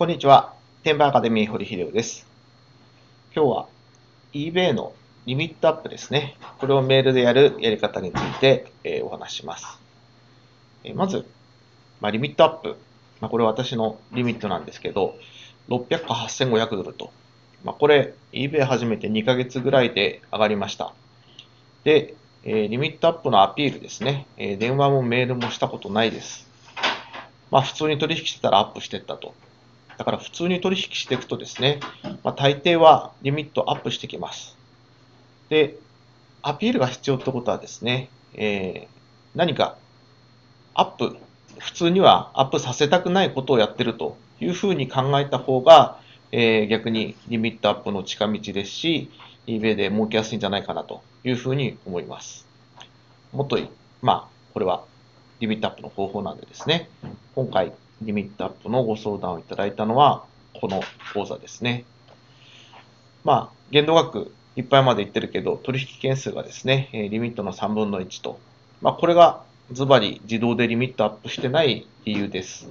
こんにちは。天馬アカデミー堀秀夫です。今日は eBay のリミットアップですね。これをメールでやるやり方について、えお話します。えまず、まあ、リミットアップ。まあ、これ私のリミットなんですけど、600か8500ドルと。まあ、これ eBay 始めて2ヶ月ぐらいで上がりました。で、えリミットアップのアピールですね。え電話もメールもしたことないです。まあ普通に取引してたらアップしてったと。だから普通に取引していくとですね、まあ、大抵はリミットアップしてきます。で、アピールが必要ってことはですね、えー何かアップ、普通にはアップさせたくないことをやってるというふうに考えた方が、えー逆にリミットアップの近道ですし、eBay で儲けやすいんじゃないかなというふうに思います。もっといい、まあ、これはリミットアップの方法なんでですね、今回リミットアップのご相談をいただいたのは、この講座ですね。まあ、限度額いっぱいまでいってるけど、取引件数がですね、リミットの3分の1と。まあ、これがズバリ自動でリミットアップしてない理由です。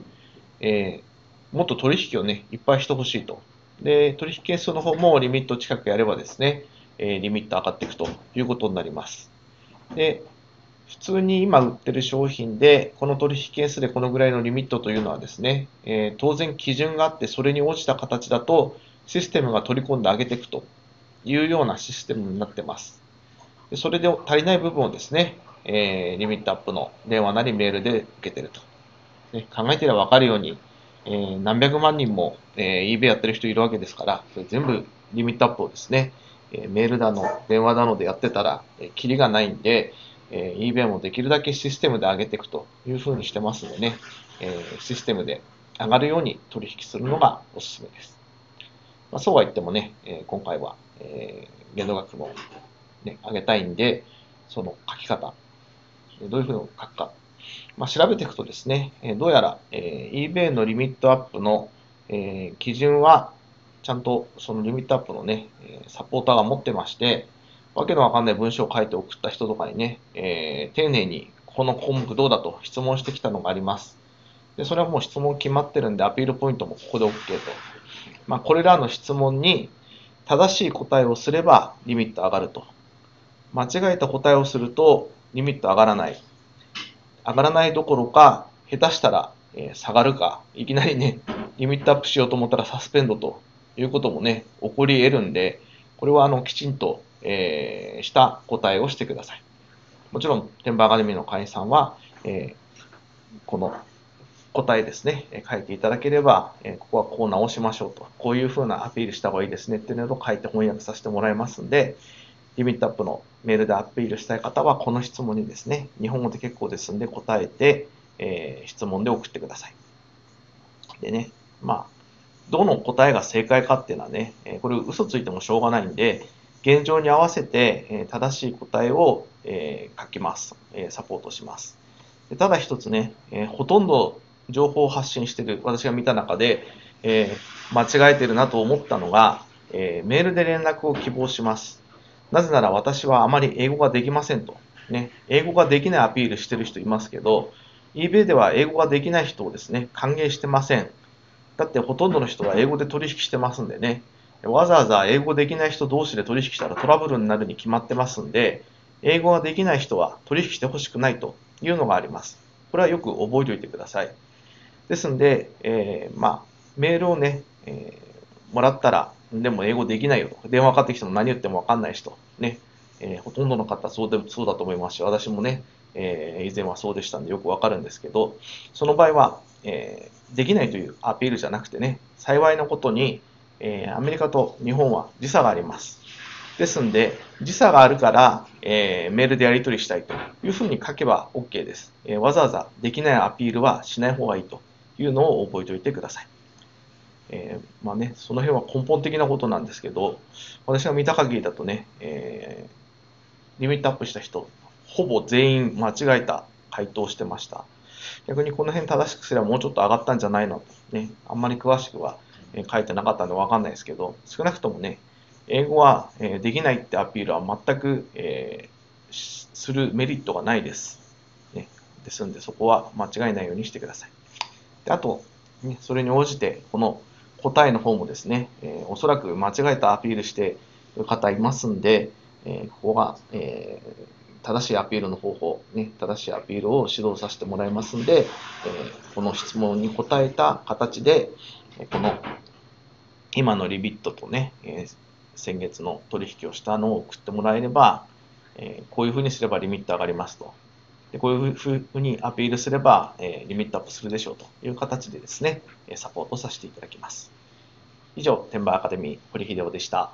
えーもっと取引をね、いっぱいしてほしいと。で、取引件数の方もリミット近くやればですね、えーリミット上がっていくということになります。で、普通に今売ってる商品で、この取引件数でこのぐらいのリミットというのはですね、えー当然基準があって、それに応じた形だと、システムが取り込んで上げていくというようなシステムになってます。でそれで足りない部分をですね、えーリミットアップの電話なりメールで受けてると。ね、考えてればわかるように、えー何百万人も、えー eBay やってる人いるわけですから、それ全部リミットアップをですね、えメールだの、電話だのでやってたら、えーキリがないんで、えー eBay もできるだけシステムで上げていくというふうにしてますのでね、えーシステムで上がるように取引するのがおすすめです。まあ、そうは言ってもね、えー今回は、えー限度額も、ね、上げたいんで、その書き方、どういうふうに書くか、まあ、調べていくとですね、えーどうやら、えー eBay のリミットアップの、えー基準は、ちゃんとそのリミットアップのね、サポーターが持ってまして、わけのわかんない文章を書いて送った人とかにね、えー丁寧にこの項目どうだと質問してきたのがあります。で、それはもう質問決まってるんで、アピールポイントもここで OK と。まあ、これらの質問に正しい答えをすればリミット上がると。間違えた答えをするとリミット上がらない。上がらないどころか、下手したら、え下がるか、いきなりね、リミットアップしようと思ったらサスペンドということもね、起こり得るんで、これはあのきちんと、えーした答えをしてください。もちろん、テンバーアカデミーの会員さんは、えーこの答えですね、書いていただければ、えーここはこう直しましょうと、こういうふうなアピールした方がいいですねっていうのを書いて翻訳させてもらいますんで、リミットアップのメールでアピールしたい方は、この質問にですね、日本語で結構ですんで答えて、えー質問で送ってください。でね、まあ、どの答えが正解かっていうのはね、えーこれ嘘ついてもしょうがないんで、現状に合わせて、え正しい答えを、え書きます、えサポートします。でただ一つね、えほとんど情報を発信してる、私が見た中で、え間違えてるなと思ったのが、えメールで連絡を希望します。なぜなら私はあまり英語ができませんと。ね、英語ができないアピールしてる人いますけど、eBay では英語ができない人をですね、歓迎してません。だってほとんどの人は英語で取引してますんでね、わざわざ英語できない人同士で取引したらトラブルになるに決まってますんで、英語ができない人は取引してほしくないというのがあります。これはよく覚えておいてください。ですんで、えーまあ、メールをね、えーもらったら、でも英語できないよと。電話かかってきても何言ってもわかんない人。ね。えーほとんどの方そうでそうだと思いますし、私もね、え以前はそうでしたんでよくわかるんですけど、その場合は、えできないというアピールじゃなくてね、幸いなことに、えーアメリカと日本は時差があります。ですんで、時差があるから、えーメールでやり取りしたいというふうに書けば OK です、えーわざわざできないアピールはしない方がいいというのを覚えておいてください。えーまあね、その辺は根本的なことなんですけど、私が見た限りだとね、えーリミットアップした人、ほぼ全員間違えた回答をしてました。逆にこの辺正しくすればもうちょっと上がったんじゃないの？とね、あんまり詳しくは書いてなかったんでわかんないですけど、少なくともね、英語はできないってアピールは全くえーするメリットがないです。ね、ですんで、そこは間違えないようにしてください。であと、ね、それに応じて、この答えの方もですね、えー、おそらく間違えたアピールしてる方いますんで、えー、ここが、えー、正しいアピールの方法、ね、正しいアピールを指導させてもらいますんで、え、この質問に答えた形で、この今のリビットとね、えー、先月の取引をしたのを送ってもらえれば、えー、こういうふうにすればリミット上がりますと。でこういうふうにアピールすれば、えー、リミットアップするでしょうという形でですね、サポートさせていただきます。以上、天馬アカデミー、堀秀夫でした。